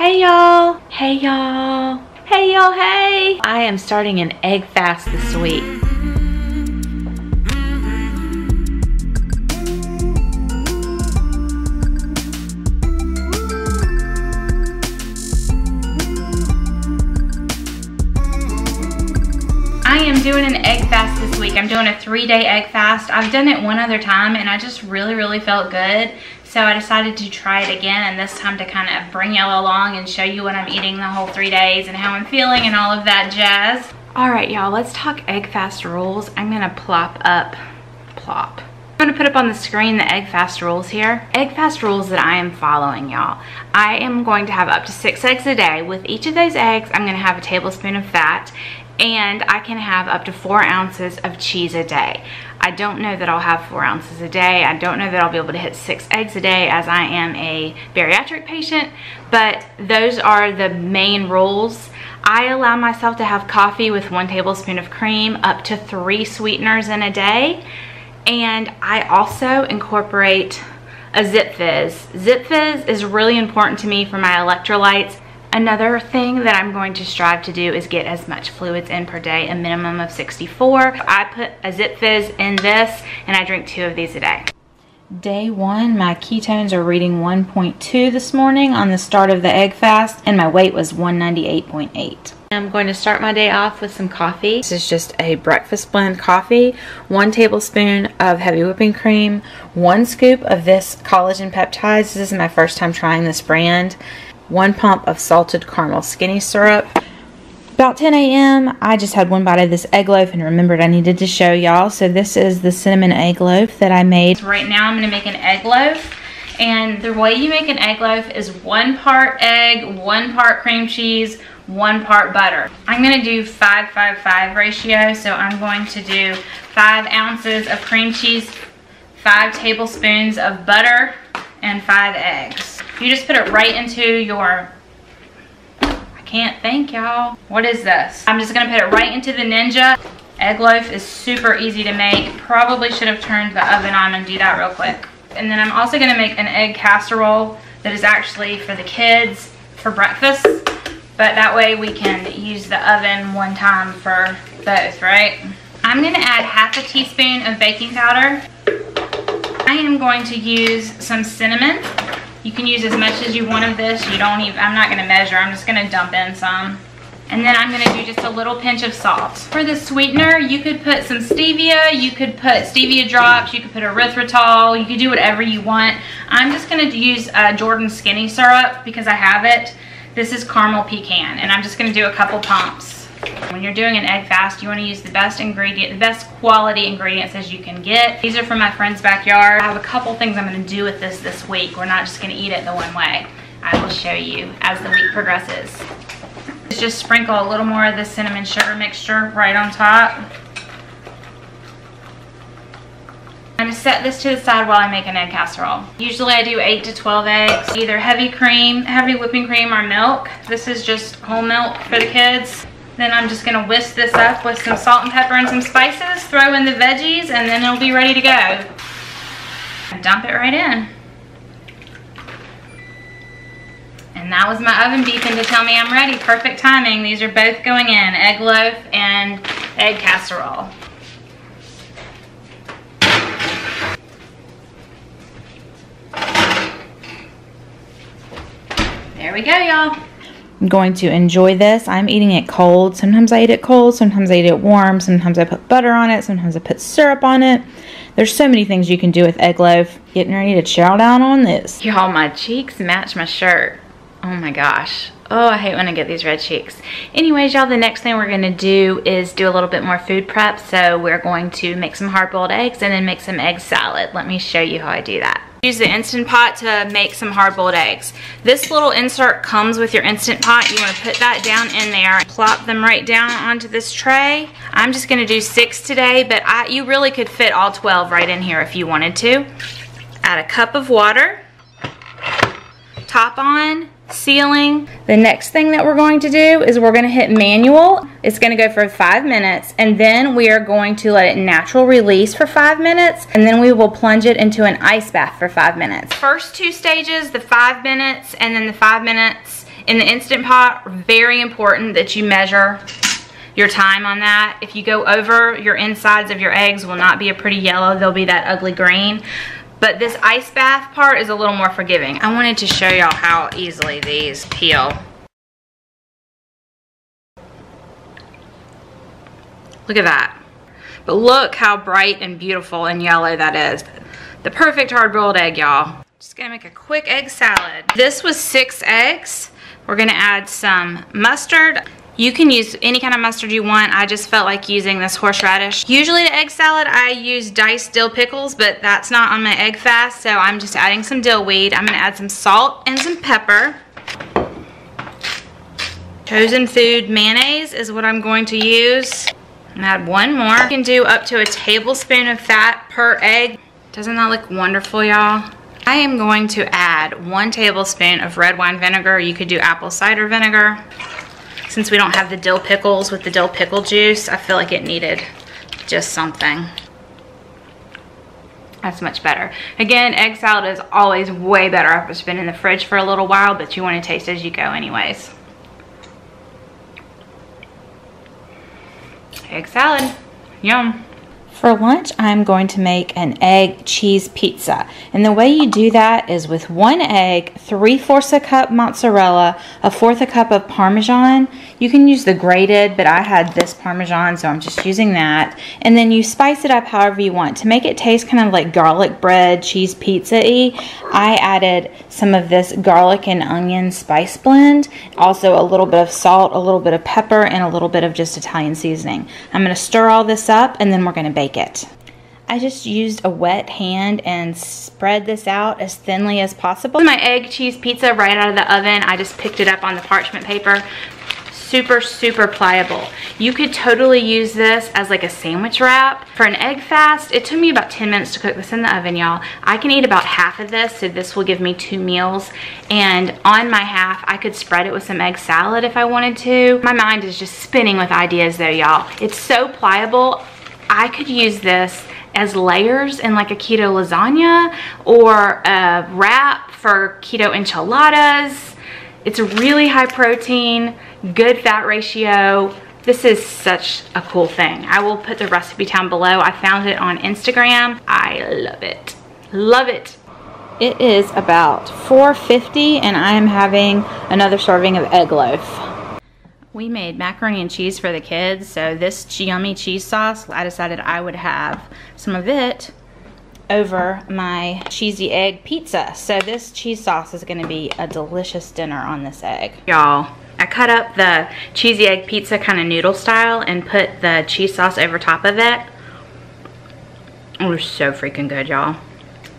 Hey y'all. Hey y'all. Hey y'all, hey. I am starting an egg fast this week. I am doing an egg fast this week. I'm doing a three day egg fast. I've done it one other time and I just really, really felt good. So I decided to try it again and this time to kind of bring y'all along and show you what I'm eating the whole three days and how I'm feeling and all of that jazz. All right, y'all, let's talk egg fast rules. I'm gonna plop up, plop. I'm gonna put up on the screen the egg fast rules here. Egg fast rules that I am following, y'all. I am going to have up to six eggs a day. With each of those eggs, I'm gonna have a tablespoon of fat and I can have up to four ounces of cheese a day. I don't know that I'll have four ounces a day. I don't know that I'll be able to hit six eggs a day as I am a bariatric patient, but those are the main rules. I allow myself to have coffee with one tablespoon of cream, up to three sweeteners in a day. And I also incorporate a Zip-Fizz. Zip-Fizz is really important to me for my electrolytes Another thing that I'm going to strive to do is get as much fluids in per day, a minimum of 64. I put a Zip-Fizz in this and I drink two of these a day. Day one, my ketones are reading 1.2 this morning on the start of the egg fast and my weight was 198.8. I'm going to start my day off with some coffee. This is just a breakfast blend coffee, one tablespoon of heavy whipping cream, one scoop of this collagen peptides. This is my first time trying this brand one pump of salted caramel skinny syrup. About 10 a.m., I just had one bite of this egg loaf and remembered I needed to show y'all. So this is the cinnamon egg loaf that I made. Right now I'm gonna make an egg loaf. And the way you make an egg loaf is one part egg, one part cream cheese, one part butter. I'm gonna do five, five, five ratio. So I'm going to do five ounces of cream cheese, five tablespoons of butter, and five eggs. You just put it right into your, I can't think y'all. What is this? I'm just gonna put it right into the Ninja. Egg loaf is super easy to make. Probably should have turned the oven on and do that real quick. And then I'm also gonna make an egg casserole that is actually for the kids for breakfast. But that way we can use the oven one time for both, right? I'm gonna add half a teaspoon of baking powder. I am going to use some cinnamon. You can use as much as you want of this. You don't even, I'm not gonna measure, I'm just gonna dump in some. And then I'm gonna do just a little pinch of salt. For the sweetener, you could put some stevia, you could put stevia drops, you could put erythritol, you could do whatever you want. I'm just gonna use uh, Jordan Skinny Syrup because I have it. This is caramel pecan, and I'm just gonna do a couple pumps. When you're doing an egg fast, you wanna use the best ingredient, the best quality ingredients as you can get. These are from my friend's backyard. I have a couple things I'm gonna do with this this week. We're not just gonna eat it the one way. I will show you as the week progresses. Just sprinkle a little more of the cinnamon sugar mixture right on top. I'm gonna set this to the side while I make an egg casserole. Usually I do 8 to 12 eggs, either heavy cream, heavy whipping cream or milk. This is just whole milk for the kids. Then I'm just gonna whisk this up with some salt and pepper and some spices, throw in the veggies, and then it'll be ready to go. Dump it right in. And that was my oven beeping to tell me I'm ready. Perfect timing. These are both going in, egg loaf and egg casserole. There we go, y'all. Going to enjoy this. I'm eating it cold. Sometimes I eat it cold, sometimes I eat it warm, sometimes I put butter on it, sometimes I put syrup on it. There's so many things you can do with egg loaf. Getting ready to chow down on this. Y'all, my cheeks match my shirt. Oh my gosh. Oh, I hate when I get these red cheeks. Anyways, y'all, the next thing we're gonna do is do a little bit more food prep. So we're going to make some hard-boiled eggs and then make some egg salad. Let me show you how I do that. Use the Instant Pot to make some hard-boiled eggs. This little insert comes with your Instant Pot. You wanna put that down in there. Plop them right down onto this tray. I'm just gonna do six today, but I, you really could fit all 12 right in here if you wanted to. Add a cup of water. Top on, sealing. The next thing that we're going to do is we're going to hit manual. It's going to go for five minutes and then we are going to let it natural release for five minutes and then we will plunge it into an ice bath for five minutes. First two stages, the five minutes and then the five minutes In the Instant Pot, very important that you measure your time on that. If you go over, your insides of your eggs will not be a pretty yellow. They'll be that ugly green. But this ice bath part is a little more forgiving. I wanted to show y'all how easily these peel. Look at that. But look how bright and beautiful and yellow that is. The perfect hard-boiled egg, y'all. Just gonna make a quick egg salad. This was six eggs. We're gonna add some mustard. You can use any kind of mustard you want. I just felt like using this horseradish. Usually to egg salad, I use diced dill pickles, but that's not on my egg fast, so I'm just adding some dill weed. I'm gonna add some salt and some pepper. Chosen Food mayonnaise is what I'm going to use. And add one more. You can do up to a tablespoon of fat per egg. Doesn't that look wonderful, y'all? I am going to add one tablespoon of red wine vinegar. You could do apple cider vinegar. Since we don't have the dill pickles with the dill pickle juice, I feel like it needed just something. That's much better. Again, egg salad is always way better after it's been in the fridge for a little while, but you want to taste as you go anyways. Egg salad, yum. For lunch, I'm going to make an egg cheese pizza. And the way you do that is with one egg, three-fourths a cup mozzarella, a fourth a cup of Parmesan. You can use the grated, but I had this Parmesan, so I'm just using that. And then you spice it up however you want. To make it taste kind of like garlic bread, cheese pizza-y, I added some of this garlic and onion spice blend. Also a little bit of salt, a little bit of pepper, and a little bit of just Italian seasoning. I'm to stir all this up, and then we're to bake it. I just used a wet hand and spread this out as thinly as possible. My egg cheese pizza right out of the oven. I just picked it up on the parchment paper. Super, super pliable. You could totally use this as like a sandwich wrap. For an egg fast, it took me about 10 minutes to cook this in the oven, y'all. I can eat about half of this, so this will give me two meals. And on my half, I could spread it with some egg salad if I wanted to. My mind is just spinning with ideas though, y'all. It's so pliable. I could use this as layers in like a keto lasagna or a wrap for keto enchiladas. It's a really high protein, good fat ratio. This is such a cool thing. I will put the recipe down below. I found it on Instagram. I love it. Love it. It is about 4.50 and I am having another serving of egg loaf. We made macaroni and cheese for the kids, so this yummy cheese sauce, I decided I would have some of it over my cheesy egg pizza. So this cheese sauce is gonna be a delicious dinner on this egg. Y'all, I cut up the cheesy egg pizza kind of noodle style and put the cheese sauce over top of it. It was so freaking good, y'all.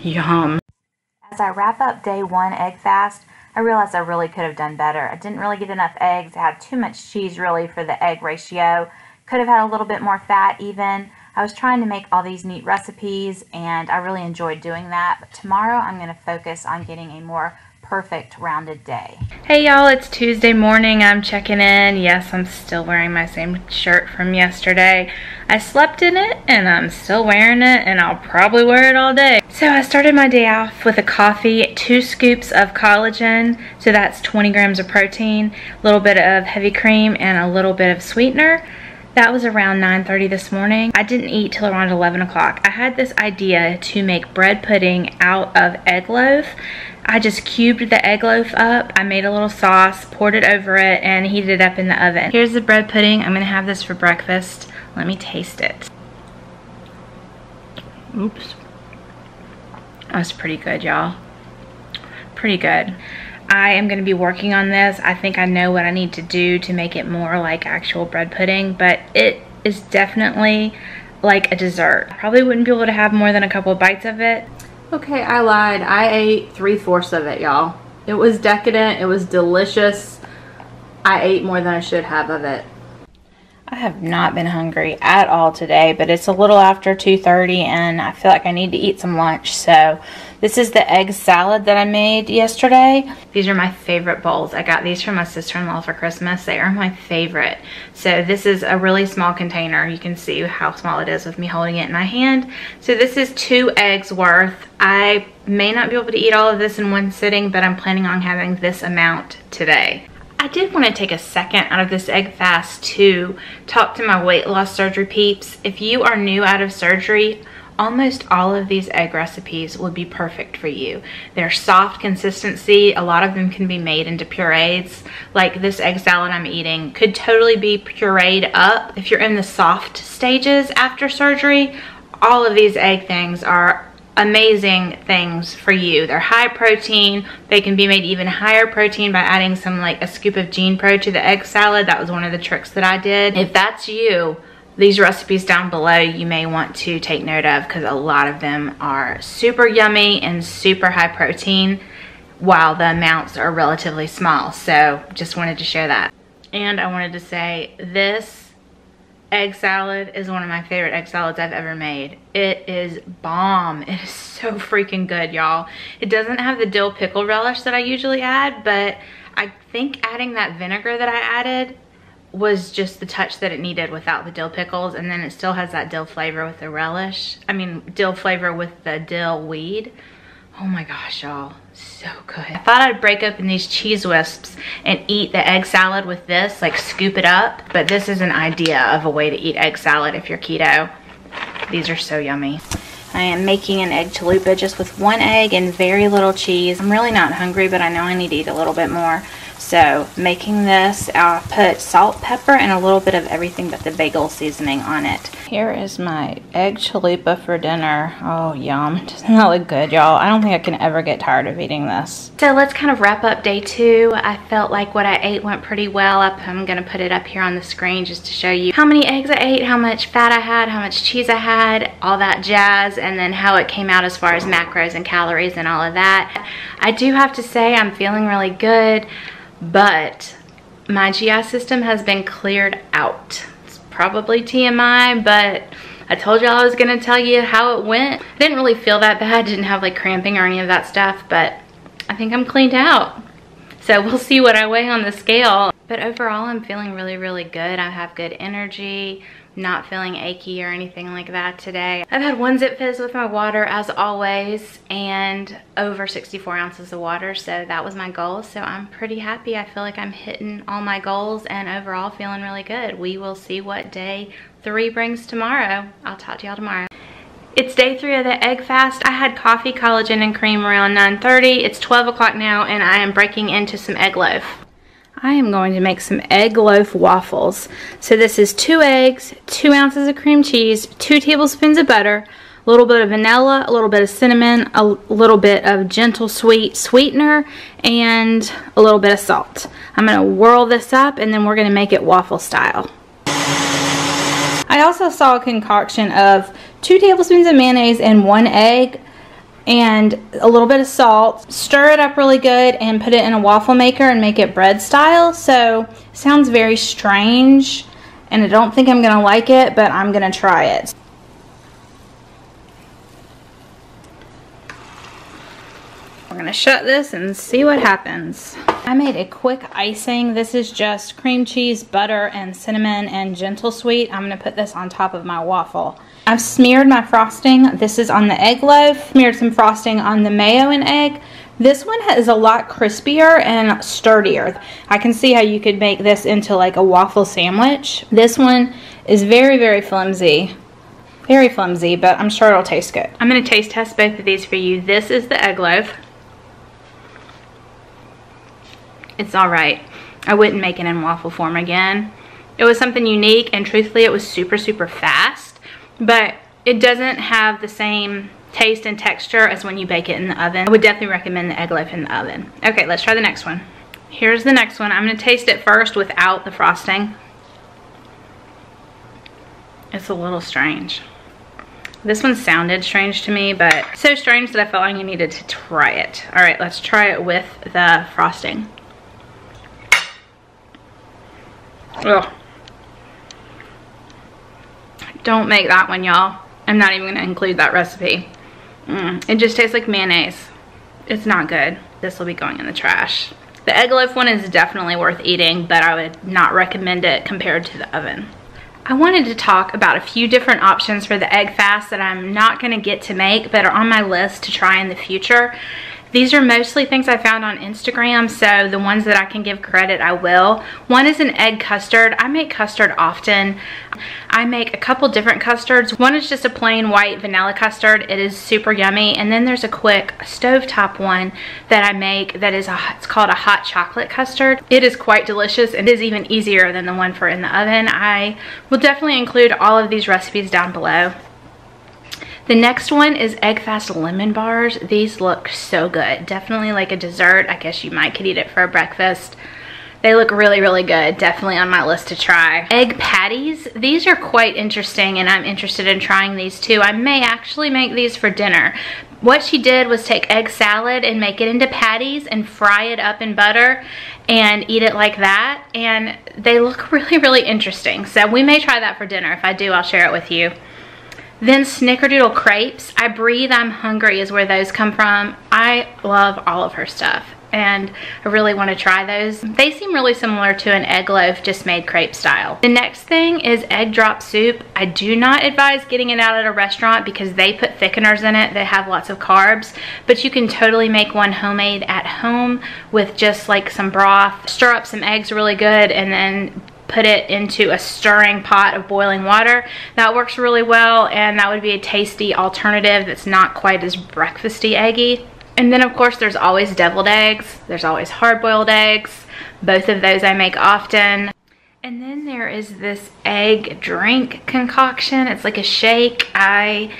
Yum. As I wrap up day one egg fast, I realized I really could have done better. I didn't really get enough eggs. I had too much cheese really for the egg ratio. Could have had a little bit more fat even. I was trying to make all these neat recipes and I really enjoyed doing that. But tomorrow I'm going to focus on getting a more perfect rounded day. Hey y'all, it's Tuesday morning. I'm checking in. Yes, I'm still wearing my same shirt from yesterday. I slept in it and I'm still wearing it and I'll probably wear it all day. So I started my day off with a coffee, two scoops of collagen, so that's 20 grams of protein, a little bit of heavy cream and a little bit of sweetener. That was around 9.30 this morning. I didn't eat till around 11 o'clock. I had this idea to make bread pudding out of egg loaf. I just cubed the egg loaf up. I made a little sauce, poured it over it, and heated it up in the oven. Here's the bread pudding. I'm gonna have this for breakfast. Let me taste it. Oops. That's pretty good, y'all. Pretty good. I am going to be working on this. I think I know what I need to do to make it more like actual bread pudding, but it is definitely like a dessert. I probably wouldn't be able to have more than a couple of bites of it. Okay, I lied. I ate three-fourths of it, y'all. It was decadent. It was delicious. I ate more than I should have of it. I have not been hungry at all today, but it's a little after 2.30 and I feel like I need to eat some lunch. So this is the egg salad that I made yesterday. These are my favorite bowls. I got these from my sister-in-law for Christmas. They are my favorite. So this is a really small container. You can see how small it is with me holding it in my hand. So this is two eggs worth. I may not be able to eat all of this in one sitting, but I'm planning on having this amount today. I did want to take a second out of this egg fast to talk to my weight loss surgery peeps. If you are new out of surgery, almost all of these egg recipes would be perfect for you. They're soft consistency. A lot of them can be made into purees. Like this egg salad I'm eating could totally be pureed up. If you're in the soft stages after surgery, all of these egg things are amazing things for you. They're high protein. They can be made even higher protein by adding some like a scoop of GenePro to the egg salad. That was one of the tricks that I did. If that's you, these recipes down below you may want to take note of because a lot of them are super yummy and super high protein while the amounts are relatively small. So just wanted to share that. And I wanted to say this egg salad is one of my favorite egg salads I've ever made. It is bomb. It is so freaking good, y'all. It doesn't have the dill pickle relish that I usually add, but I think adding that vinegar that I added was just the touch that it needed without the dill pickles and then it still has that dill flavor with the relish. I mean dill flavor with the dill weed. Oh my gosh y'all, so good. I thought I'd break open these cheese wisps and eat the egg salad with this, like scoop it up, but this is an idea of a way to eat egg salad if you're keto. These are so yummy. I am making an egg chalupa just with one egg and very little cheese. I'm really not hungry, but I know I need to eat a little bit more. So making this, I put salt, pepper, and a little bit of everything but the bagel seasoning on it. Here is my egg chalupa for dinner. Oh, yum. Doesn't that look good, y'all? I don't think I can ever get tired of eating this. So let's kind of wrap up day two. I felt like what I ate went pretty well. I'm going to put it up here on the screen just to show you how many eggs I ate, how much fat I had, how much cheese I had, all that jazz, and then how it came out as far as macros and calories and all of that. I do have to say I'm feeling really good but my GI system has been cleared out. It's probably TMI, but I told y'all I was gonna tell you how it went. I didn't really feel that bad, didn't have like cramping or any of that stuff, but I think I'm cleaned out. So we'll see what I weigh on the scale. But overall, I'm feeling really, really good. I have good energy not feeling achy or anything like that today. I've had one Zip Fizz with my water as always and over 64 ounces of water so that was my goal so I'm pretty happy. I feel like I'm hitting all my goals and overall feeling really good. We will see what day three brings tomorrow. I'll talk to y'all tomorrow. It's day three of the egg fast. I had coffee, collagen, and cream around 9.30. It's 12 o'clock now and I am breaking into some egg loaf. I am going to make some egg loaf waffles. So this is two eggs, two ounces of cream cheese, two tablespoons of butter, a little bit of vanilla, a little bit of cinnamon, a little bit of gentle sweet sweetener, and a little bit of salt. I'm going to whirl this up and then we're going to make it waffle style. I also saw a concoction of two tablespoons of mayonnaise and one egg and a little bit of salt. Stir it up really good and put it in a waffle maker and make it bread style. So sounds very strange and I don't think I'm to like it, but I'm to try it. We're to shut this and see what happens. I made a quick icing. This is just cream cheese, butter, and cinnamon and gentle sweet. I'm to put this on top of my waffle. I've smeared my frosting. This is on the egg loaf. Smeared some frosting on the mayo and egg. This one is a lot crispier and sturdier. I can see how you could make this into like a waffle sandwich. This one is very, very flimsy. Very flimsy, but I'm sure it'll taste good. I'm gonna taste test both of these for you. This is the egg loaf. It's all right. I wouldn't make it in waffle form again. It was something unique and truthfully it was super, super fast but it doesn't have the same taste and texture as when you bake it in the oven. I would definitely recommend the egg loaf in the oven. Okay, let's try the next one. Here's the next one. I'm gonna taste it first without the frosting. It's a little strange. This one sounded strange to me, but so strange that I felt like I needed to try it. All right, let's try it with the frosting. Ugh. Don't make that one, y'all. I'm not even going to include that recipe. Mm, it just tastes like mayonnaise. It's not good. This will be going in the trash. The egg loaf one is definitely worth eating, but I would not recommend it compared to the oven. I wanted to talk about a few different options for the egg fast that I'm not to get to make but are on my list to try in the future. These are mostly things I found on Instagram, so the ones that I can give credit, I will. One is an egg custard. I make custard often. I make a couple different custards. One is just a plain white vanilla custard. It is super yummy. And then there's a quick stovetop one that I make that is, a, it's called a hot chocolate custard. It is quite delicious and is even easier than the one for in the oven. I will definitely include all of these recipes down below. The next one is Egg Fast Lemon Bars. These look so good. Definitely like a dessert. I guess you might could eat it for a breakfast. They look really, really good. Definitely on my list to try. Egg patties. These are quite interesting and I'm interested in trying these too. I may actually make these for dinner. What she did was take egg salad and make it into patties and fry it up in butter and eat it like that. And they look really, really interesting. So we may try that for dinner. If I do, I'll share it with you. Then Snickerdoodle Crepes. I Breathe, I'm Hungry is where those come from. I love all of her stuff and I really want to try those. They seem really similar to an egg loaf just made crepe style. The next thing is egg drop soup. I do not advise getting it out at a restaurant because they put thickeners in it that have lots of carbs, but you can totally make one homemade at home with just like some broth. Stir up some eggs really good and then put it into a stirring pot of boiling water. That works really well and that would be a tasty alternative that's not quite as breakfasty eggy. And then of course there's always deviled eggs. There's always hard-boiled eggs. Both of those I make often. And then there is this egg drink concoction. It's like a shake. I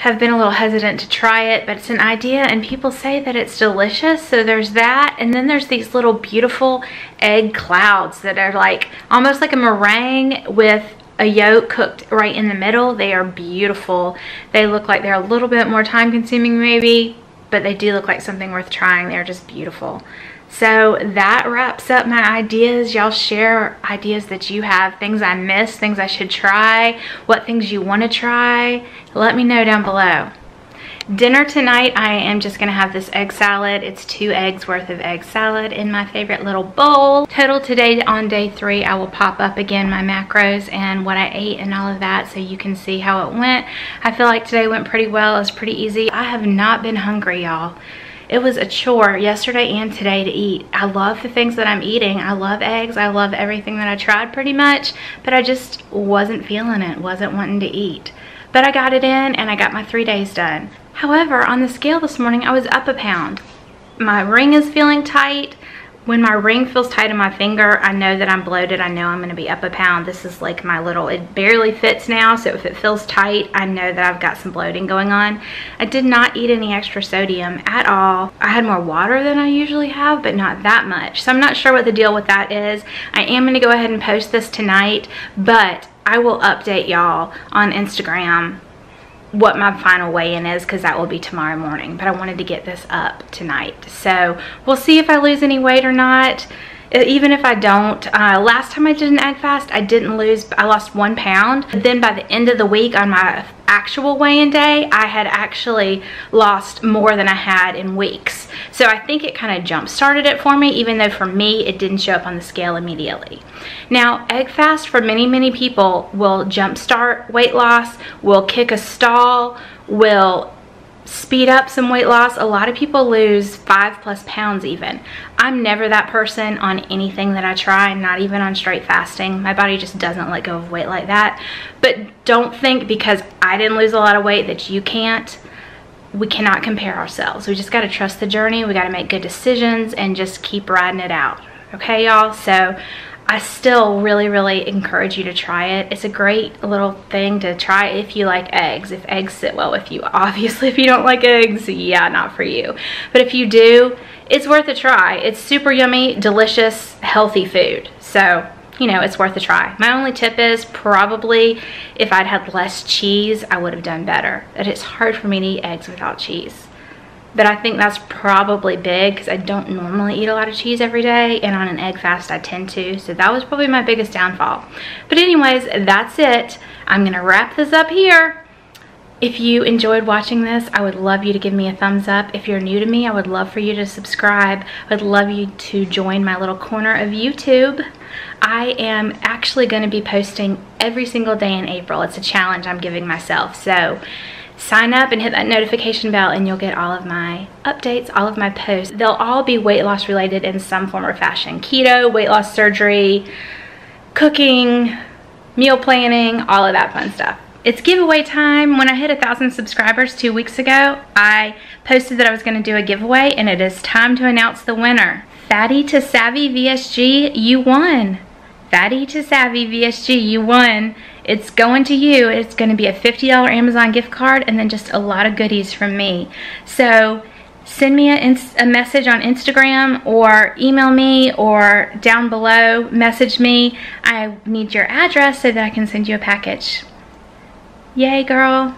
have been a little hesitant to try it, but it's an idea and people say that it's delicious. So there's that. And then there's these little beautiful egg clouds that are like almost like a meringue with a yolk cooked right in the middle. They are beautiful. They look like they're a little bit more time consuming maybe, but they do look like something worth trying. They're just beautiful. So that wraps up my ideas. Y'all share ideas that you have, things I missed, things I should try, what things you want to try. Let me know down below. Dinner tonight, I am just gonna have this egg salad. It's two eggs worth of egg salad in my favorite little bowl. Total today on day three, I will pop up again my macros and what I ate and all of that so you can see how it went. I feel like today went pretty well. It was pretty easy. I have not been hungry, y'all it was a chore yesterday and today to eat. I love the things that I'm eating. I love eggs. I love everything that I tried pretty much, but I just wasn't feeling it, wasn't wanting to eat. But I got it in and I got my three days done. However, on the scale this morning, I was up a pound. My ring is feeling tight. When my ring feels tight in my finger, I know that I'm bloated. I know I'm gonna be up a pound. This is like my little, it barely fits now. So if it feels tight, I know that I've got some bloating going on. I did not eat any extra sodium at all. I had more water than I usually have, but not that much. So I'm not sure what the deal with that is. I am gonna go ahead and post this tonight, but I will update y'all on Instagram what my final weigh-in is because that will be tomorrow morning but I wanted to get this up tonight. So we'll see if I lose any weight or not even if I don't, uh, last time I did an egg fast, I didn't lose, I lost one pound. But Then by the end of the week on my actual weigh-in day, I had actually lost more than I had in weeks. So I think it kind of jump-started it for me, even though for me, it didn't show up on the scale immediately. Now, egg fast for many, many people will jump-start weight loss, will kick a stall, will speed up some weight loss. A lot of people lose five plus pounds even. I'm never that person on anything that I try, not even on straight fasting. My body just doesn't let go of weight like that. But don't think because I didn't lose a lot of weight that you can't. We cannot compare ourselves. We just got to trust the journey. We got to make good decisions and just keep riding it out. Okay, y'all? So I still really, really encourage you to try it. It's a great little thing to try if you like eggs, if eggs sit well with you. Obviously, if you don't like eggs, yeah, not for you. But if you do, it's worth a try. It's super yummy, delicious, healthy food. So, you know, it's worth a try. My only tip is probably if I'd had less cheese, I would have done better. But It is hard for me to eat eggs without cheese but I think that's probably big because I don't normally eat a lot of cheese every day and on an egg fast I tend to so that was probably my biggest downfall but anyways that's it I'm gonna wrap this up here If you enjoyed watching this, I would love you to give me a thumbs up. If you're new to me, I would love for you to subscribe. I would love you to join my little corner of YouTube. I am actually going to be posting every single day in April. It's a challenge I'm giving myself. So sign up and hit that notification bell and you'll get all of my updates, all of my posts. They'll all be weight loss related in some form or fashion. Keto, weight loss surgery, cooking, meal planning, all of that fun stuff it's giveaway time. When I hit a thousand subscribers two weeks ago, I posted that I was gonna do a giveaway and it is time to announce the winner. Fatty to Savvy VSG, you won. Fatty to Savvy VSG, you won. It's going to you. It's gonna be a $50 Amazon gift card and then just a lot of goodies from me. So send me a, a, message on Instagram or email me or down below, message me. I need your address so that I can send you a package. Yay, girl.